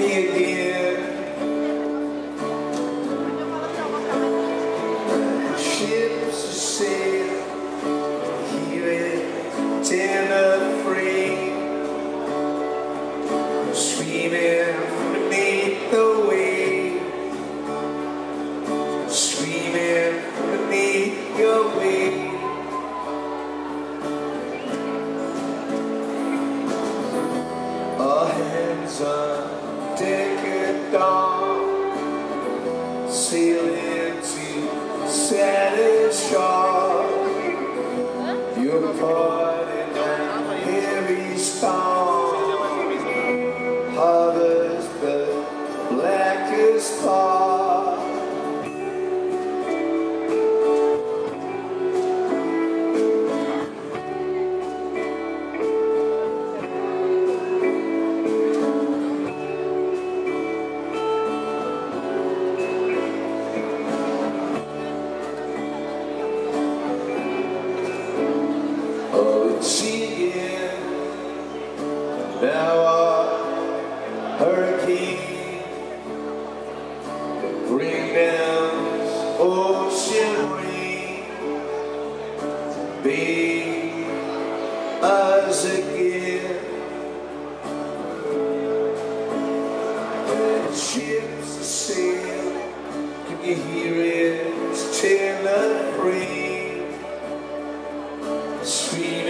me again. Heavy thou art hurricane, bring down ocean rain, be us again. When ships sail, can you hear it? Tenor free. Sweeping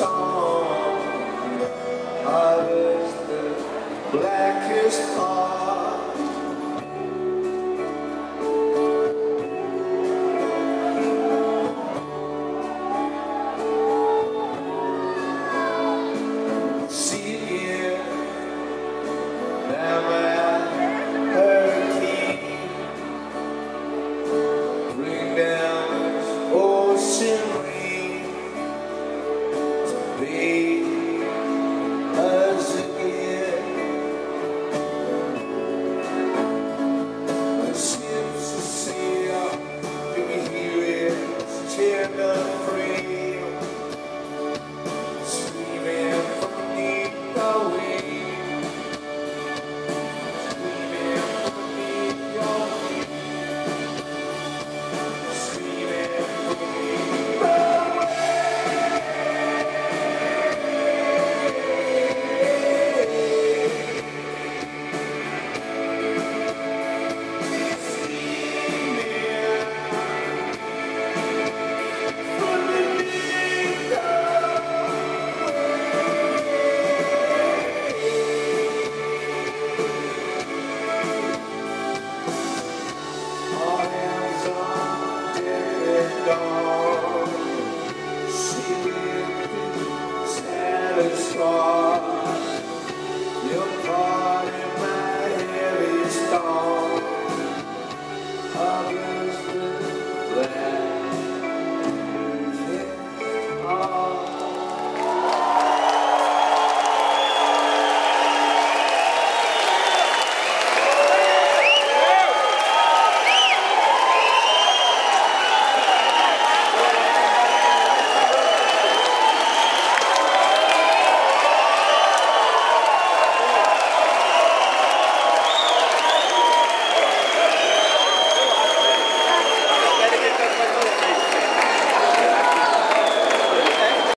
song.